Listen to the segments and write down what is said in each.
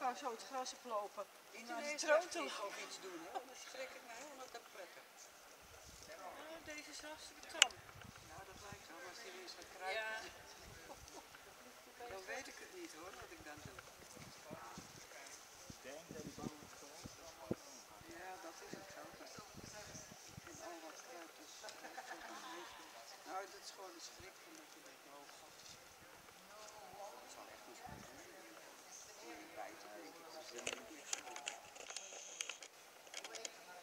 elkaar zo het gras oplopen. De ineens troon te of iets doen, hè? Dan schrik ik me helemaal te plekken. Ah, deze is hartstikke tam. Nou, dat lijkt wel, als die eens gaat kruipen, Ja. dan weet ik het niet hoor, wat ik dan doe. denk dat die bang is Ja, dat is het. Ik vind al wat een beetje... Nou, dat is gewoon een schrik van dat je dat hoog gaat. Dat zal echt niet goed zijn. Moet je bijten, denk ik. Dat is helemaal niks zo. Weet je wat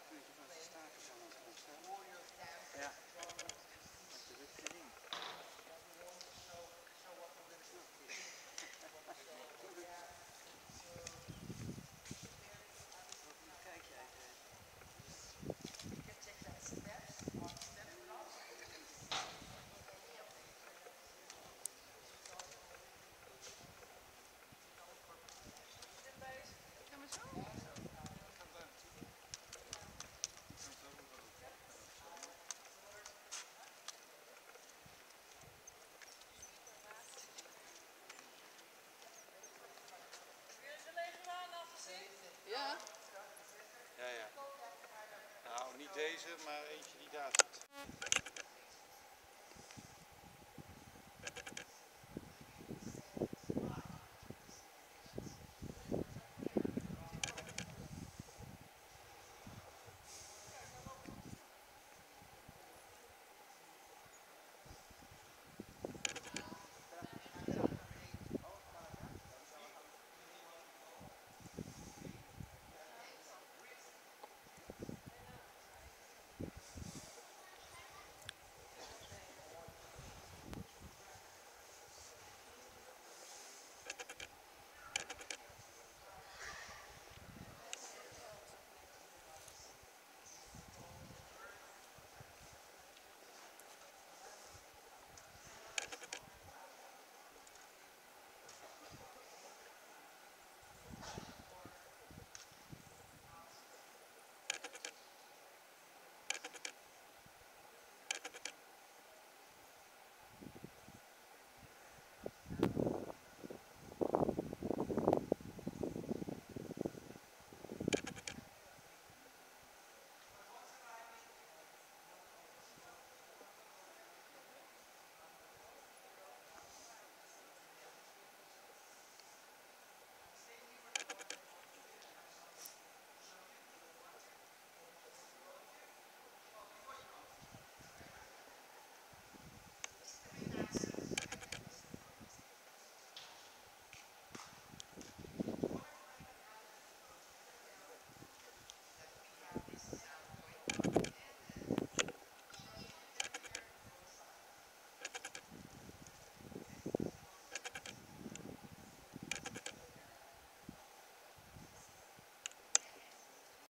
ze staken dan als het zo? Ja. Dat is het gezien. Kijk jij even. Ja, maar zo. Ja. Ja, ja. Nou, niet deze, maar eentje die daar zit.